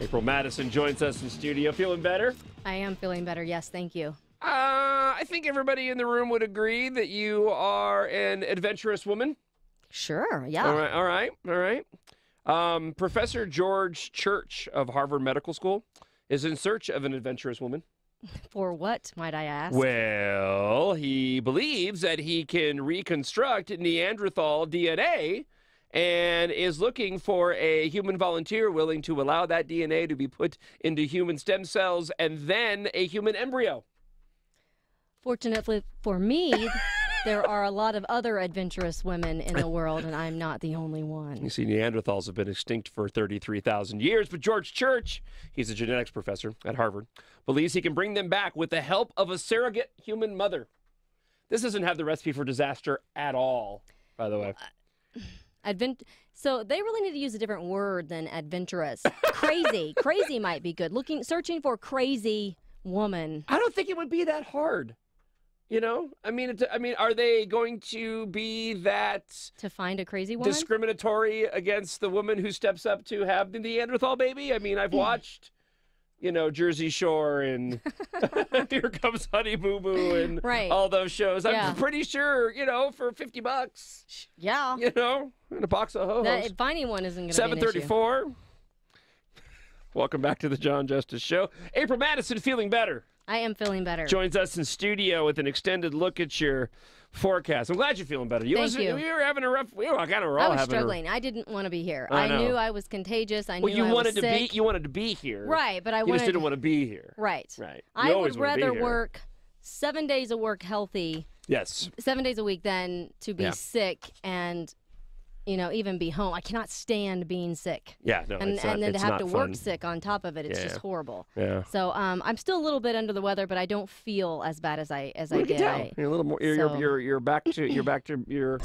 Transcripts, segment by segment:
April Madison joins us in studio. Feeling better? I am feeling better. Yes, thank you. Uh, I think everybody in the room would agree that you are an adventurous woman. Sure. Yeah. All right, all right, all right. Um, Professor George Church of Harvard Medical School is in search of an adventurous woman. For what, might I ask? Well, he believes that he can reconstruct Neanderthal DNA and is looking for a human volunteer willing to allow that DNA to be put into human stem cells and then a human embryo. Fortunately for me, there are a lot of other adventurous women in the world, and I'm not the only one. You see, Neanderthals have been extinct for 33,000 years, but George Church, he's a genetics professor at Harvard, believes he can bring them back with the help of a surrogate human mother. This doesn't have the recipe for disaster at all, by the way. Advent. So they really need to use a different word than adventurous. crazy. Crazy might be good. Looking, searching for crazy woman. I don't think it would be that hard. You know, I mean, it, I mean, are they going to be that To find a crazy woman? discriminatory against the woman who steps up to have the Neanderthal baby? I mean, I've mm. watched, you know, Jersey Shore and Here Comes Honey Boo Boo and Right. all those shows. Yeah. I'm pretty sure, you know, for fifty bucks, yeah. you know, and a box of ho That finding one isn't going to be Seven an issue. thirty-four. Welcome back to the Jon Justice Show. April Madison, feeling better I am feeling better. joins us in studio with an extended look at your forecast. I'm glad you're feeling better. You Thank was, you. We were having a rough. We were kind of all I was struggling. I didn't want to be here. I I, know. knew I was contagious. I well, knew you I wanted was to sick. be. You wanted to be here. right, but I You wanted just didn't want to be here. right. Right. You I always would wanna be rather here. work seven days of work healthy, Yes. seven days a week, than to be Yeah. sick and, you know, even be home. I cannot stand being sick, Yeah. No. and it's not, and then to have not to fun. work sick on top of it. It's Yeah. just horrible. Yeah. So um, I'm still a little bit under the weather, but I don't feel as bad as I as I You can did. tell. I, You're a little more. You're, so- you're, you're you're back to you're back to your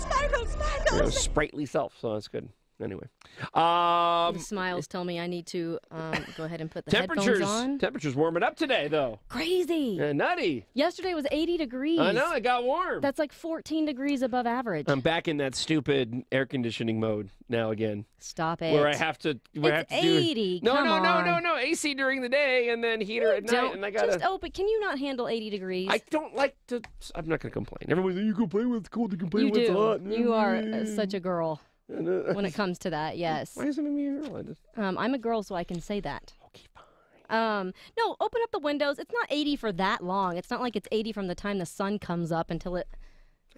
your sprightly self. So that's good. Anyway, um, the smiles tell me I need to um, go ahead and put the temperatures headphones on. temperatures warming up today though. Crazy. Yeah, nutty. Yesterday was 80 degrees. I know it got warm. That's like 14 degrees above average. I'm back in that stupid air conditioning mode now again, Stop it. where I have to. Where I It's have to do, 80. No, Come no, no, no, on. no. AC during the day and then heater at night, and I gotta. just open. Can you not handle 80 degrees? I don't like to. I'm not gonna complain. Everyone's like, you complain when it's cold, you complain you when it's do. hot. You are uh, such a girl And, when it comes to that. Yes. Why isn't it me a girl? I just- Um, I'm a girl, so I can say that. Okay, fine. Um, no, open up the windows. It's not 80 for that long. It's not like it's 80 from the time the sun comes up until it.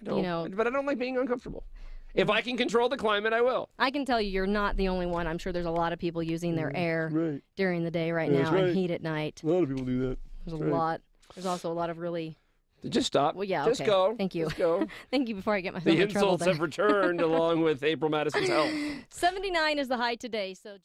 I don't, You know- but I don't like being uncomfortable. If I can control the climate, I will. I can tell you, you're not the only one. I'm sure there's a lot of people using their air Right. during the day right That's now right. and heat at night. A lot of people do that. There's a right. lot. There's also a lot of really. Just stop. Well, yeah, Just okay. go. Thank you. Just go. Thank you before I get myself the in trouble. insults there. have returned along with April Madison's health. 79 is the high today, so.